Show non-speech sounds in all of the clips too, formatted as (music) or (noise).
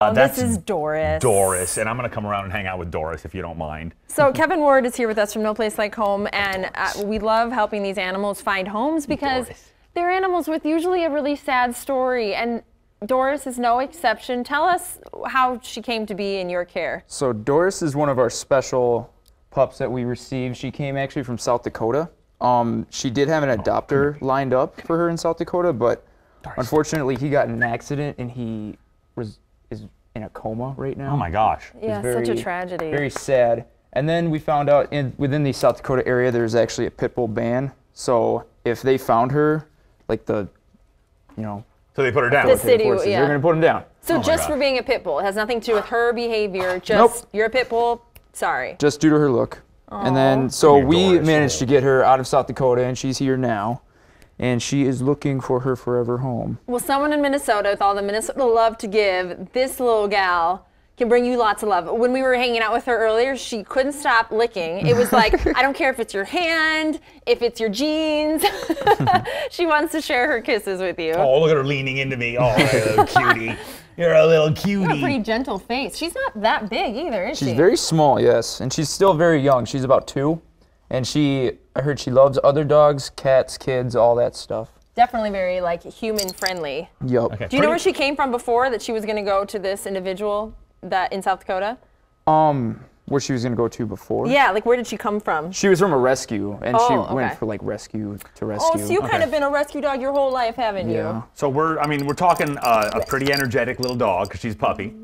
Uh, this is Doris. Doris, and I'm going to come around and hang out with Doris if you don't mind. So (laughs) Kevin Ward is here with us from No Place Like Home, and uh, we love helping these animals find homes because Doris. they're animals with usually a really sad story, and Doris is no exception. Tell us how she came to be in your care. So Doris is one of our special pups that we received. She came actually from South Dakota. Um, she did have an adopter (laughs) lined up for her in South Dakota, but unfortunately he got in an accident and he was is in a coma right now. Oh my gosh. Yeah, It's such a tragedy. Very sad. And then we found out in within the South Dakota area there's actually a pit bull ban. So if they found her, like the, you know, So they put her down. The city- forces, yeah. they're gonna put them down. so Oh just for being a pit bull, it has nothing to do with her behavior. Just Nope. you're a pit bull. Sorry. just due to her look. And then so we managed to get her out of South Dakota, and she's here now, and she is looking for her forever home. Well, someone in Minnesota, with all the Minnesota love to give, this little gal can bring you lots of love. When we were hanging out with her earlier, she couldn't stop licking. It was like, (laughs) I don't care if it's your hand, if it's your jeans. (laughs) she wants to share her kisses with you. Oh, look at her leaning into me. Oh, you're a little cutie. You're a little You have a pretty gentle face. She's not that big either, is She's she? She's very small, yes, and she's still very young. She's about two, and she I heard she loves other dogs, cats, kids, all that stuff. Definitely very like human friendly. Yup. Okay. Do you know where she came from before that she was going to go to this individual that in South Dakota? Um, where she was gonna go to before? Yeah, like where did she come from? She was from a rescue, and she Oh, okay. went for like rescue to rescue. Oh, so you've kind of been a rescue dog your whole life, haven't you? yeah, So we're, I mean, we're talking uh, a pretty energetic little dog because she's a puppy.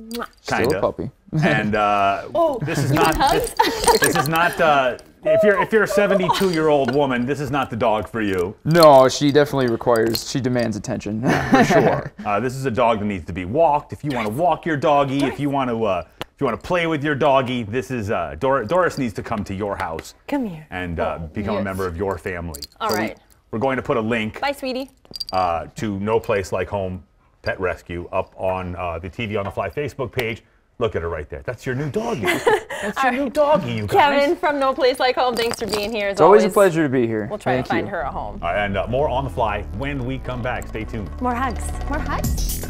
still Kinda. a puppy. And uh, (laughs) Oh, this is not. want This, this is not. Uh, if you're if you're a 72 year old woman, this is not the dog for you. No, she definitely requires. She demands attention. for sure. (laughs) Uh, this is a dog that needs to be walked. If you want to walk your doggy, if you want to, uh, if you want to play with your doggy, this is uh, Dor- Doris needs to come to your house Come here. and uh, become a member of your family. All So we- right. We're going to put a link Bye, sweetie. uh, to No Place Like Home Pet Rescue up on uh, the TV on the Fly Facebook page. Look at her right there. That's your new doggy. (laughs) That's your new doggy, you guys. Kevin from No Place Like Home, thanks for being here. As it's always a pleasure to be here. We'll try Thank to find you. her a home. Uh, and uh, more on the fly when we come back. Stay tuned. More hugs. More hugs.